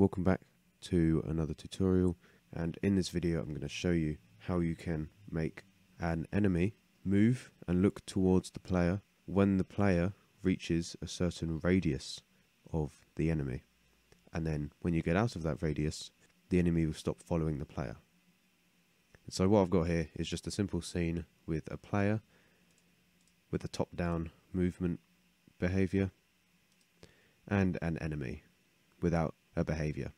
welcome back to another tutorial and in this video I'm going to show you how you can make an enemy move and look towards the player when the player reaches a certain radius of the enemy and then when you get out of that radius the enemy will stop following the player. So what I've got here is just a simple scene with a player with a top down movement behavior and an enemy without a behavior.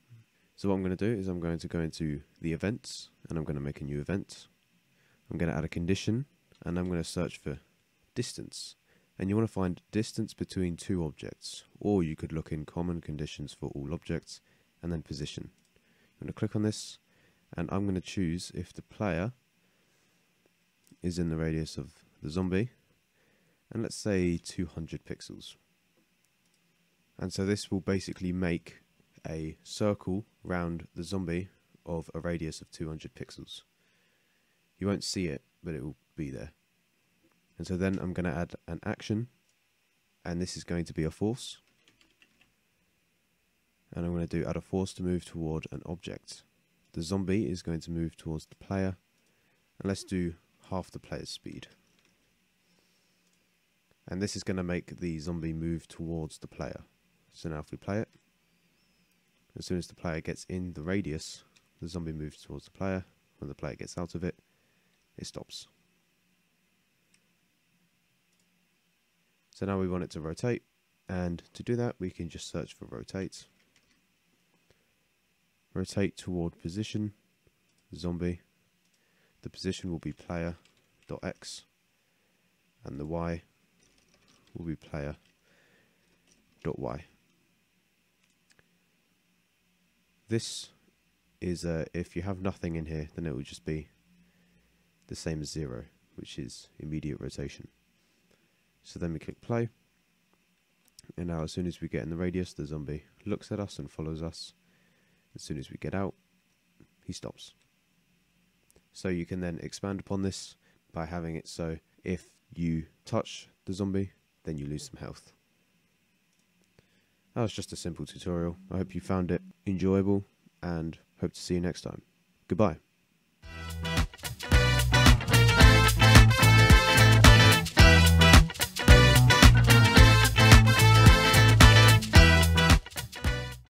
So what I'm going to do is I'm going to go into the events and I'm going to make a new event. I'm going to add a condition and I'm going to search for distance. And you want to find distance between two objects or you could look in common conditions for all objects and then position. I'm going to click on this and I'm going to choose if the player is in the radius of the zombie and let's say 200 pixels. And so this will basically make a circle round the zombie of a radius of 200 pixels. You won't see it, but it will be there. And so then I'm going to add an action, and this is going to be a force. And I'm going to do add a force to move toward an object. The zombie is going to move towards the player, and let's do half the player's speed. And this is going to make the zombie move towards the player. So now if we play it, as soon as the player gets in the radius, the zombie moves towards the player. When the player gets out of it, it stops. So now we want it to rotate, and to do that we can just search for rotate. Rotate toward position, zombie. The position will be player.x, and the y will be player.y. This is uh, if you have nothing in here, then it will just be the same as zero, which is immediate rotation. So then we click play, and now as soon as we get in the radius, the zombie looks at us and follows us. As soon as we get out, he stops. So you can then expand upon this by having it so if you touch the zombie, then you lose some health. That was just a simple tutorial. I hope you found it enjoyable and hope to see you next time. Goodbye.